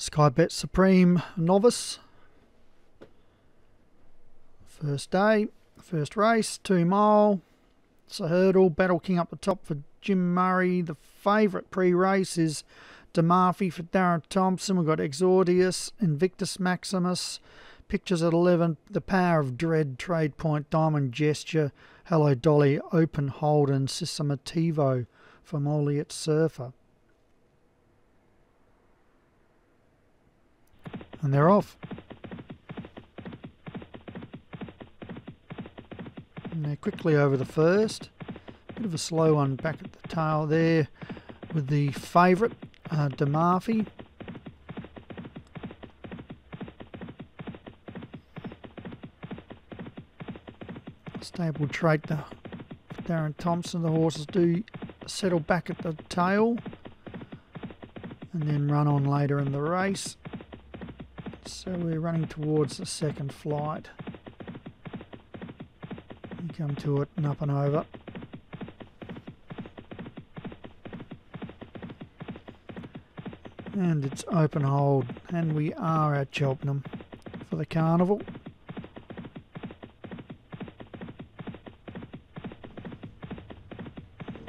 Sky Bet Supreme Novice. First day, first race, two mile. It's a hurdle. Battle King up the top for Jim Murray. The favourite pre-race is DeMurphy for Darren Thompson. We've got Exordius, Invictus Maximus. Pictures at 11, The Power of Dread, Trade Point, Diamond Gesture, Hello Dolly, Open Hold and Systemativo for Moliet Surfer. And they're off. And they're quickly over the first. Bit of a slow one back at the tail there with the favourite, uh, DeMurphy. Stable trait, the Darren Thompson. The horses do settle back at the tail and then run on later in the race. So we're running towards the second flight. We come to it and up and over. And it's open hold and we are at Cheltenham for the carnival.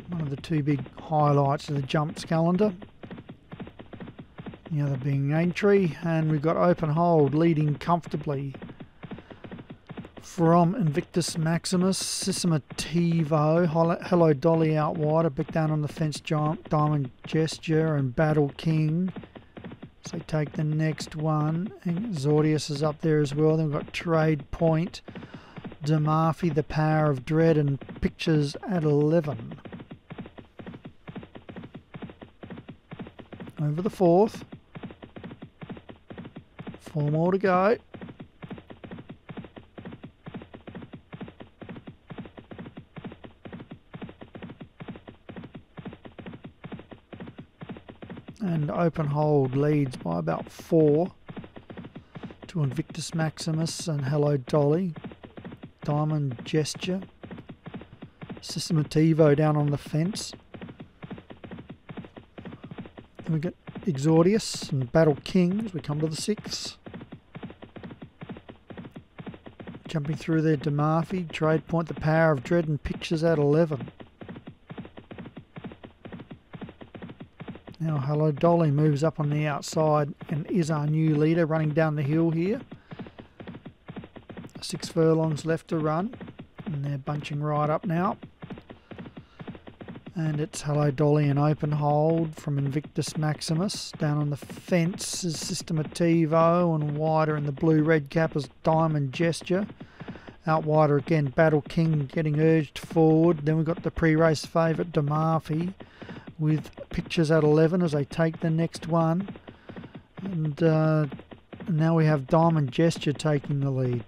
One of the two big highlights of the jumps calendar. The other being Aintree, and we've got Open Hold leading comfortably from Invictus Maximus, Systemativo, Hello Dolly out wider, back down on the fence, Diamond Gesture and Battle King. So take the next one. Zordius is up there as well. Then we've got Trade Point, DeMurphy, The Power of Dread, and Pictures at 11. Over the fourth. Four more to go. And open hold leads by about four to Invictus Maximus and Hello Dolly. Diamond Gesture. Systemativo down on the fence. Then we get Exordius and Battle King as we come to the sixth. Jumping through there, DeMurphy, Trade Point, The Power of Dread, and Pictures at 11. Now, Hello Dolly moves up on the outside and is our new leader running down the hill here. Six furlongs left to run, and they're bunching right up now. And it's Hello Dolly and open hold from Invictus Maximus. Down on the fence is Systemativo and wider in the blue red cap is Diamond Gesture. Out wider again, Battle King getting urged forward. Then we've got the pre-race favourite DeMurphy with pictures at 11 as they take the next one. And uh, now we have Diamond Gesture taking the lead.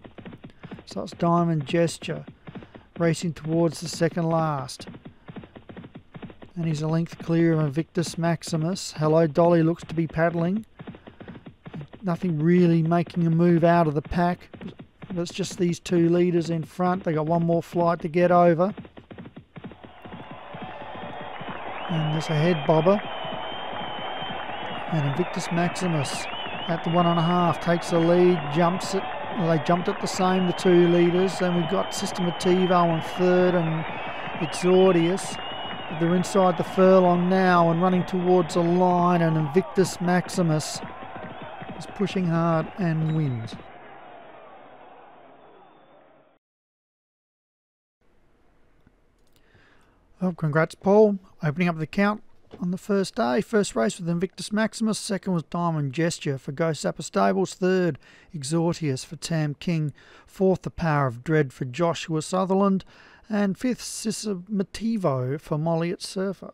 So it's Diamond Gesture racing towards the second last. And he's a length clear of Invictus Maximus. Hello Dolly looks to be paddling. Nothing really making a move out of the pack. It's just these two leaders in front. They got one more flight to get over. And there's a head bobber. And Invictus Maximus at the one and a half takes the lead, jumps it. Well, they jumped at the same, the two leaders. Then we've got Systemativo on third and Exordius. They're inside the furlong now and running towards a line. And Invictus Maximus is pushing hard and wins. Well, congrats, Paul. Opening up the count on the first day. First race with Invictus Maximus. Second was Diamond Gesture for Ghost Zapper Stables. Third, Exordius for Tam King. Fourth, The Power of Dread for Joshua Sutherland. And fifth, Systemativo for Molly at Surfer.